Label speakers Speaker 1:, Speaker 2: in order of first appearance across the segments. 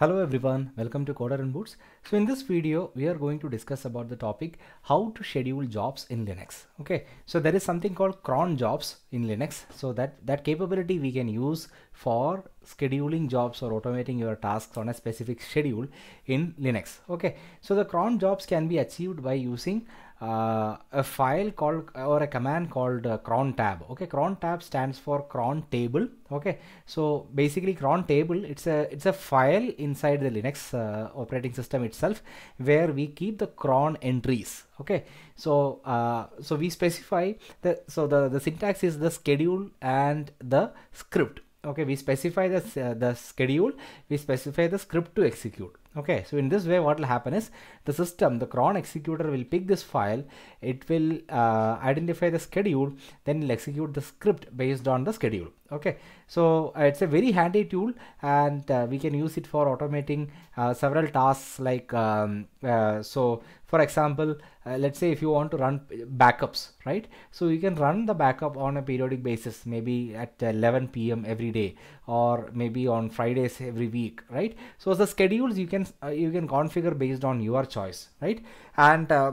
Speaker 1: Hello everyone, welcome to Coder In Boots. So in this video, we are going to discuss about the topic how to schedule jobs in Linux. Okay, so there is something called cron jobs in Linux. So that, that capability we can use for scheduling jobs or automating your tasks on a specific schedule in Linux. Okay, so the cron jobs can be achieved by using uh, a file called or a command called uh, cron tab. Okay cron tab stands for cron table. Okay so basically cron table it's a it's a file inside the linux uh, operating system itself where we keep the cron entries. Okay so uh, so we specify the so the the syntax is the schedule and the script. Okay we specify the uh, the schedule we specify the script to execute okay so in this way what will happen is the system the cron executor will pick this file. It will uh, identify the schedule then will execute the script based on the schedule. Okay so uh, it's a very handy tool and uh, we can use it for automating uh, several tasks like um, uh, so for example uh, let's say if you want to run backups right? So you can run the backup on a periodic basis maybe at 11 p.m every day or maybe on fridays every week right? So the schedules you can uh, you can configure based on your choice right? And uh,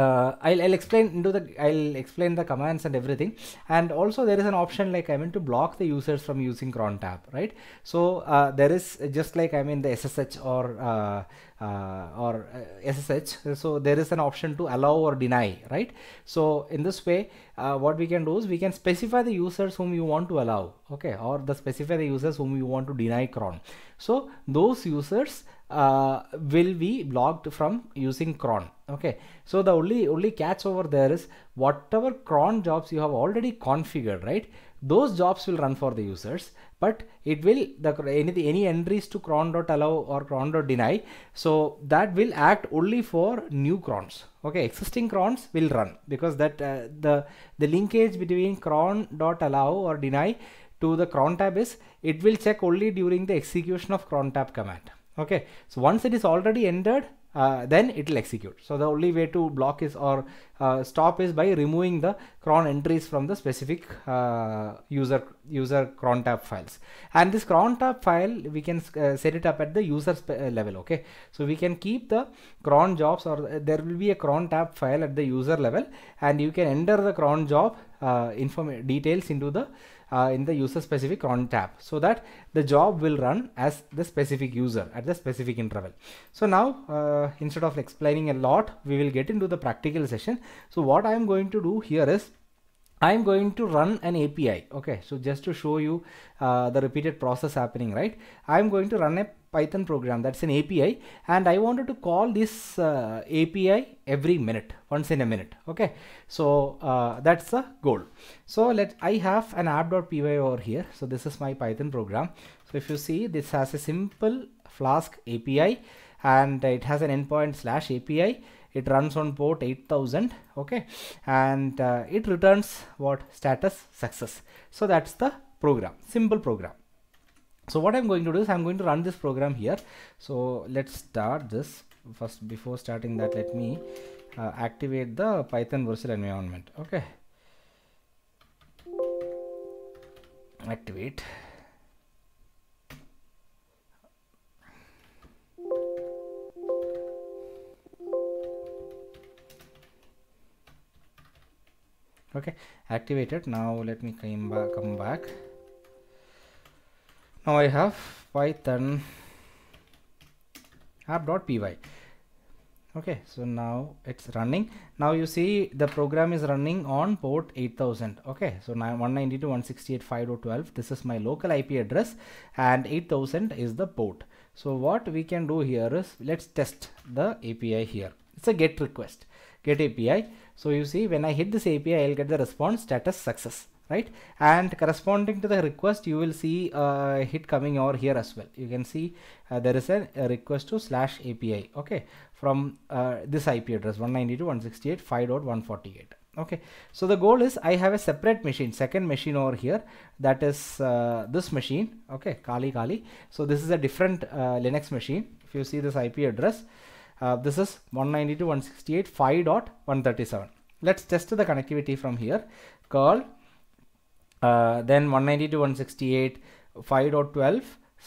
Speaker 1: uh, I'll, I'll explain into the I'll explain the commands and everything. And also there is an option like I mean to block the users from using cron tab right? So uh, there is just like I mean the SSH or uh, uh or SSH so there is an option to allow or deny right? So in this way uh, what we can do is we can specify the users whom you want to allow okay? Or the specify the users whom you want to deny cron. So those users uh, will be blocked from using cron. Okay. So the only only catch over there is whatever cron jobs you have already configured right? Those jobs will run for the users but it will the any any entries to cron.allow or cron.deny so that will act only for new crons. Okay. Existing crons will run because that uh, the the linkage between cron.allow or deny to the cron tab is it will check only during the execution of cron tab command okay so once it is already entered uh, then it will execute. So the only way to block is or uh, stop is by removing the cron entries from the specific uh, user user cron tab files. And this cron tab file we can uh, set it up at the user uh, level okay? So we can keep the cron jobs or uh, there will be a cron tab file at the user level and you can enter the cron job inform details into the uh, in the user specific cron tab so that the job will run as the specific user at the specific interval. So now uh, instead of explaining a lot we will get into the practical session. So what I am going to do here is I'm going to run an API okay so just to show you uh, the repeated process happening right I'm going to run a Python program that's an API and I wanted to call this uh, API every minute once in a minute okay? So uh, that's the goal. So let I have an app.py over here so this is my Python program. So if you see this has a simple flask API and it has an endpoint slash API it runs on port 8000 okay? And uh, it returns what? Status success. So that's the program simple program so what i'm going to do is i'm going to run this program here. So let's start this. First before starting that let me uh, activate the python virtual environment. Okay. Activate. Okay. Activated now let me come back come back now I have python. App.py okay so now it's running. Now you see the program is running on port 8000 okay so now 192.168.5.12 this is my local IP address and 8000 is the port. So what we can do here is let's test the API here. It's a get request get API so you see when I hit this API I'll get the response status success right? And corresponding to the request you will see a hit coming over here as well. You can see uh, there is a, a, request to slash API okay? From uh, this IP address 192.168.5.148 okay? So the goal is I have a separate machine second machine over here that is uh, this machine okay? Kali Kali. So this is a different uh, Linux machine. If you see this IP address uh, this is 192.168.5.137 let's test the connectivity from here. Curl uh, then 192.168.5.12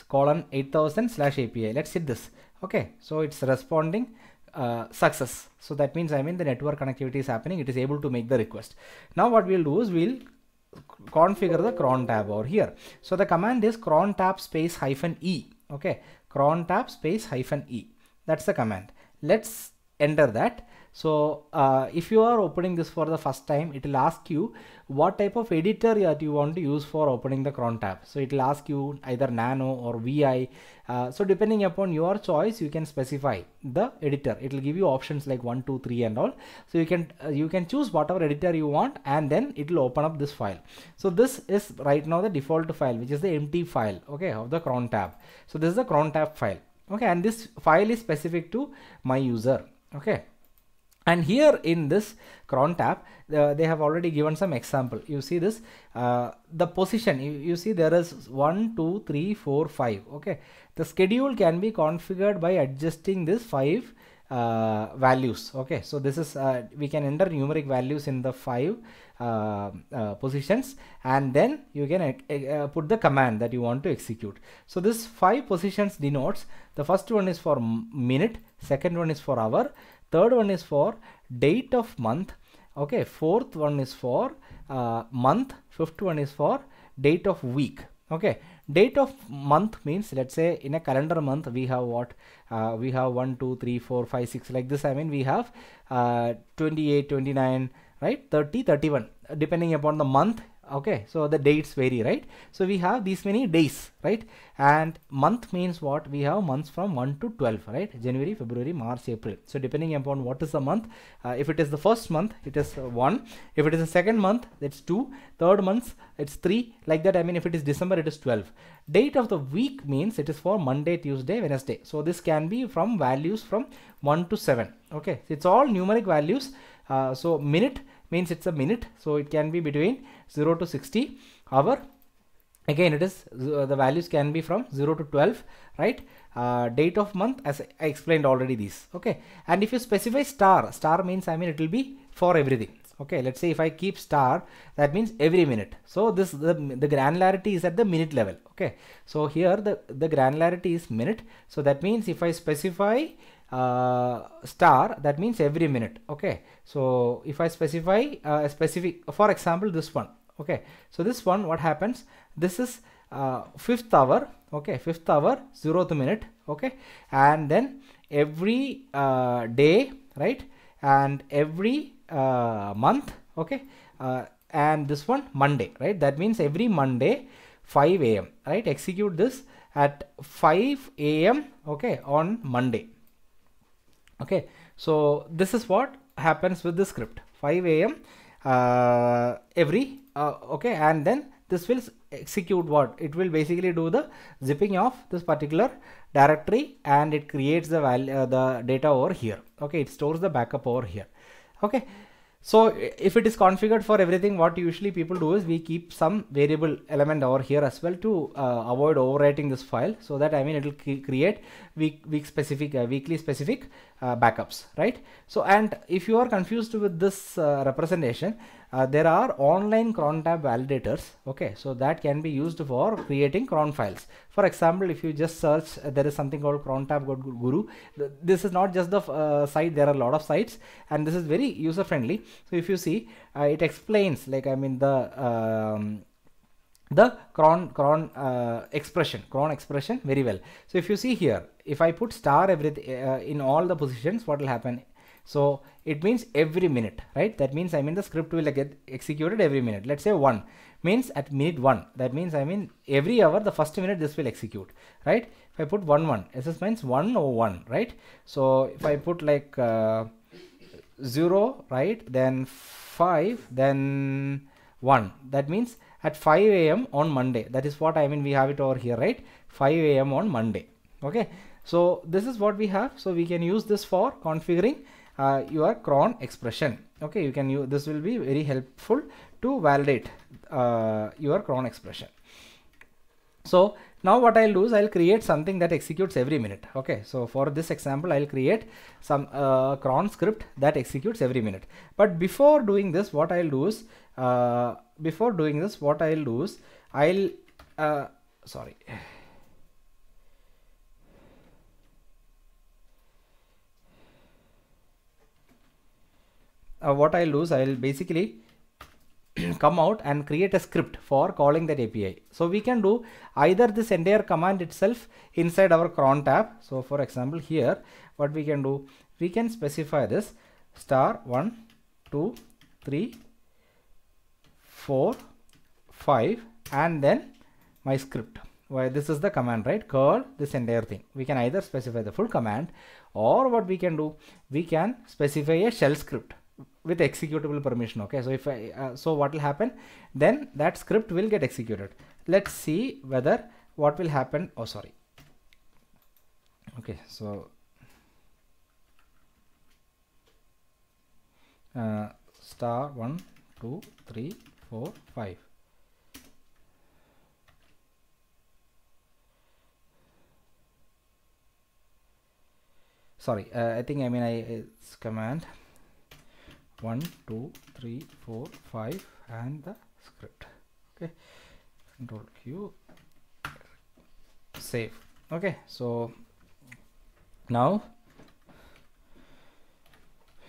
Speaker 1: colon 8000 slash API. Let's hit this. Okay, so it's responding uh, success. So that means I mean the network connectivity is happening. It is able to make the request. Now what we'll do is we'll configure the cron tab over here. So the command is cron tab space hyphen e. Okay, cron tab space hyphen e. That's the command. Let's enter that so uh, if you are opening this for the first time, it will ask you what type of editor that you want to use for opening the cron tab. So it will ask you either Nano or VI. Uh, so depending upon your choice, you can specify the editor. It will give you options like one, two, three, and all. So you can uh, you can choose whatever editor you want, and then it will open up this file. So this is right now the default file, which is the empty file, okay, of the cron tab. So this is the cron tab file, okay, and this file is specific to my user, okay and here in this cron tab uh, they have already given some example. You see this uh, the position. You, you see there is one two three four five. Okay. The schedule can be configured by adjusting this five uh, values. Okay. So this is uh, we can enter numeric values in the five uh, uh, positions. And then you can put the command that you want to execute. So this five positions denotes the first one is for minute. Second one is for hour third one is for date of month. Okay fourth one is for uh, month. Fifth one is for date of week. Okay date of month means let's say in a calendar month we have what? Uh, we have 1 2 3 4 5 6 like this i mean we have uh, 28 29 right? 30 31 depending upon the month okay so the dates vary right? So we have these many days right? And month means what? We have months from 1 to 12 right? January february march april. So depending upon what is the month uh, if it is the first month it is uh, 1 if it is the second month it's 2 third month it's 3 like that i mean if it is december it is 12 date of the week means it is for monday tuesday wednesday. So this can be from values from 1 to 7 okay it's all numeric values. Uh, so minute means it's a minute so it can be between 0 to 60 hour. Again it is uh, the values can be from 0 to 12 right? Uh, date of month as I explained already these okay? And if you specify star star means I mean it will be for everything okay? Let's say if I keep star that means every minute. So this the, the granularity is at the minute level okay? So here the the granularity is minute. So that means if I specify uh, star that means every minute okay? So if I specify uh, a specific for example this one okay? So this one what happens? This is uh, fifth hour okay? Fifth hour zeroth minute okay? And then every uh, day right? And every uh, month okay? Uh, and this one Monday right? That means every Monday 5 a.m. right? Execute this at 5 a.m. okay? On Monday okay. So this is what happens with the script. 5 a.m uh, every uh, okay and then this will execute what? It will basically do the zipping of this particular directory and it creates the value uh, the data over here. Okay it stores the backup over here. Okay. So if it is configured for everything, what usually people do is we keep some variable element over here as well to uh, avoid overwriting this file so that I mean it will create week, week specific, uh, weekly specific uh, backups, right? So and if you are confused with this uh, representation, uh, there are online cron tab validators, okay? So that can be used for creating cron files. For example, if you just search, uh, there is something called cron tab guru. This is not just the site, there are a lot of sites and this is very user friendly so if you see uh, it explains like I mean the um, the cron cron uh, expression cron expression very well. So if you see here if I put star everything uh, in all the positions what will happen? So it means every minute right? That means I mean the script will get executed every minute. Let's say one means at minute one. That means I mean every hour the first minute this will execute right? If I put one one SS means one or one right? So if I put like uh, 0 right? Then 5 then 1 that means at 5 a.m. on Monday. That is what I mean we have it over here right? 5 a.m. on Monday. Okay? So this is what we have. So we can use this for configuring uh, your cron expression. Okay? You can use this will be very helpful to validate uh, your cron expression. So now what I'll do is I'll create something that executes every minute. Okay, so for this example, I'll create some uh, cron script that executes every minute. But before doing this, what I'll do is, uh, before doing this, what I'll do is, I'll, uh, sorry. Uh, what I'll do is I'll basically come out and create a script for calling that API. So we can do either this entire command itself inside our cron tab. So for example here what we can do we can specify this star 1 2 3 4 5 and then my script. Why this is the command right? Curl this entire thing. We can either specify the full command or what we can do we can specify a shell script with executable permission okay? So if I uh, so what will happen? Then that script will get executed. Let's see whether what will happen oh sorry. Okay so uh, star 1 2 3 4 5 sorry uh, I think I mean I it's command 1 2 3 4 5 and the script. Okay. Control q. Save. Okay so now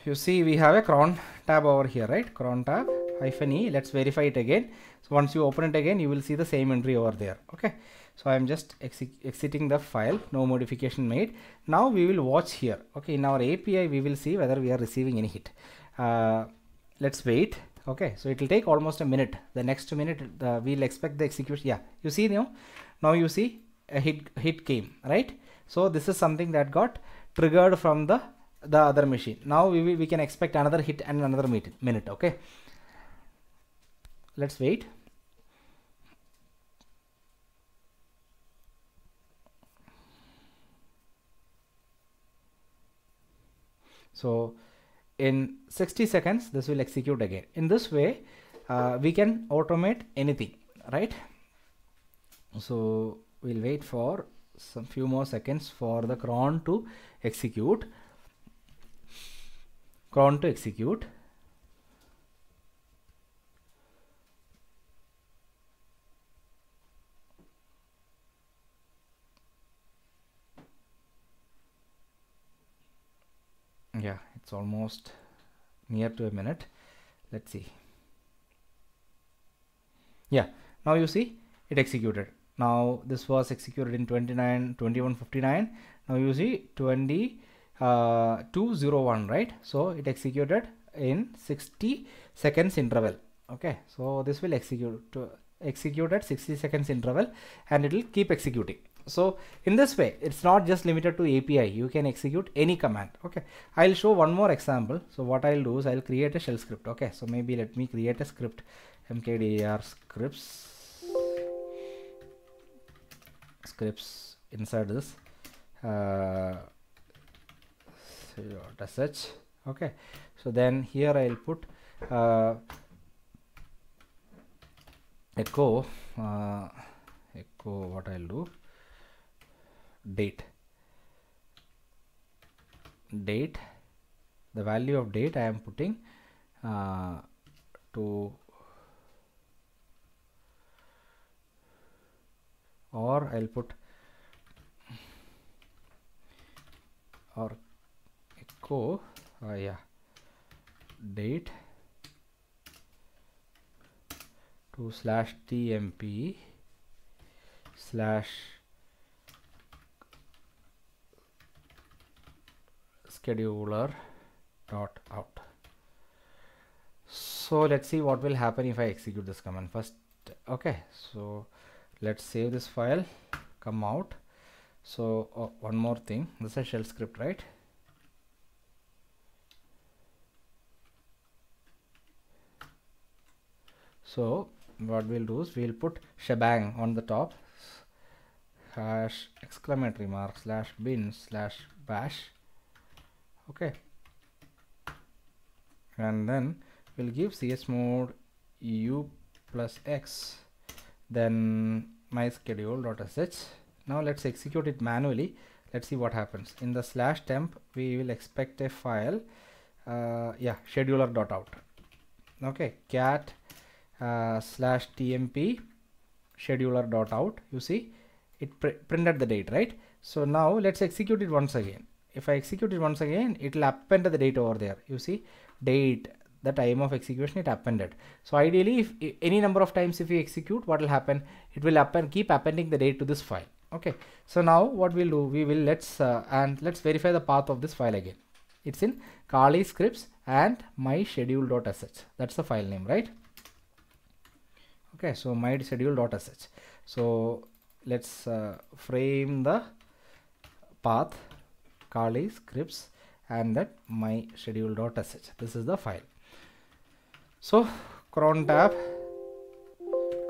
Speaker 1: you see we have a cron tab over here right? Cron tab hyphen e. Let's verify it again. So once you open it again you will see the same entry over there. Okay. So i'm just exiting the file. No modification made. Now we will watch here. Okay in our api we will see whether we are receiving any hit uh, let's wait. Okay so it will take almost a minute. The next minute uh, we'll expect the execution. Yeah you see now now you see a hit hit came right? So this is something that got triggered from the the other machine. Now we, we can expect another hit and another minute, minute okay? Let's wait. So in 60 seconds this will execute again. In this way uh, we can automate anything right? So we'll wait for some few more seconds for the cron to execute. Cron to execute yeah it's almost near to a minute. Let's see. Yeah now you see it executed. Now this was executed in 29 2159 now you see 20 uh, 201 right? So it executed in 60 seconds interval. Okay so this will execute to execute at 60 seconds interval and it will keep executing so in this way it's not just limited to api you can execute any command. Okay. I'll show one more example. So what i'll do is i'll create a shell script. Okay. So maybe let me create a script. Mkdir scripts. Scripts inside this. Uh, such okay. So then here i'll put uh, echo uh, echo what i'll do date. Date the value of date I am putting uh, to or I'll put or echo uh, yeah date to slash tmp slash scheduler dot out. So let's see what will happen if I execute this command first. Okay so let's save this file come out. So oh, one more thing. This is a shell script right? So what we'll do is we'll put shebang on the top hash exclamatory mark slash bin slash bash okay. And then we'll give cs chmod u plus x then my schedule dot sh now let's execute it manually. Let's see what happens. In the slash temp we will expect a file uh, yeah scheduler dot out. Okay cat uh, slash tmp scheduler dot out you see? It pr printed the date right? So now let's execute it once again if I execute it once again it will append the date over there. You see date the time of execution it appended. So ideally if, any number of times if we execute what will happen? It will append keep appending the date to this file. Okay. So now what we'll do we will let's uh, and let's verify the path of this file again. It's in kali scripts and my schedule.sh that's the file name right? Okay. So my schedule.sh so let's uh, frame the path kali scripts and that my schedule.sh this is the file. So cron tab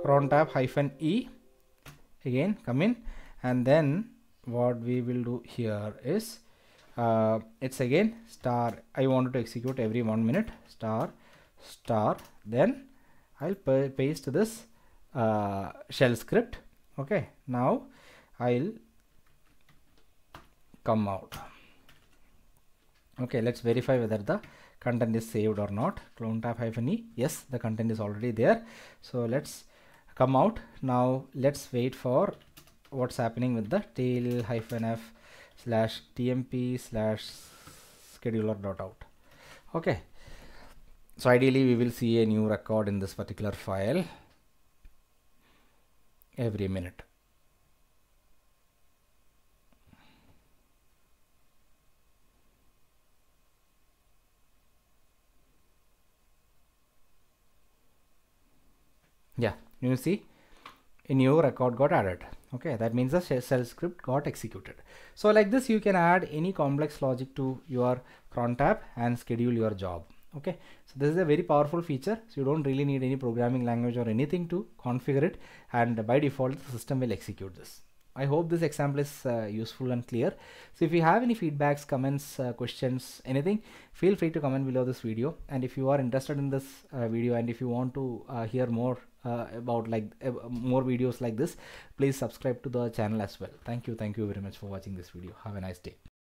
Speaker 1: cron tab hyphen e again come in. And then what we will do here is uh, it's again star I wanted to execute every one minute star star. Then I'll paste this uh, shell script. Okay now I'll come out okay let's verify whether the content is saved or not. Cron tab hyphen e. Yes the content is already there. So let's come out. Now let's wait for what's happening with the tail hyphen f slash tmp slash scheduler dot out. Okay. So ideally we will see a new record in this particular file every minute yeah. You see a new record got added. Okay that means the shell script got executed. So like this you can add any complex logic to your cron tab and schedule your job. Okay so this is a very powerful feature. So you don't really need any programming language or anything to configure it and by default the system will execute this. I hope this example is uh, useful and clear. So if you have any feedbacks, comments, uh, questions, anything, feel free to comment below this video. And if you are interested in this uh, video and if you want to uh, hear more uh, about like uh, more videos like this, please subscribe to the channel as well. Thank you. Thank you very much for watching this video. Have a nice day.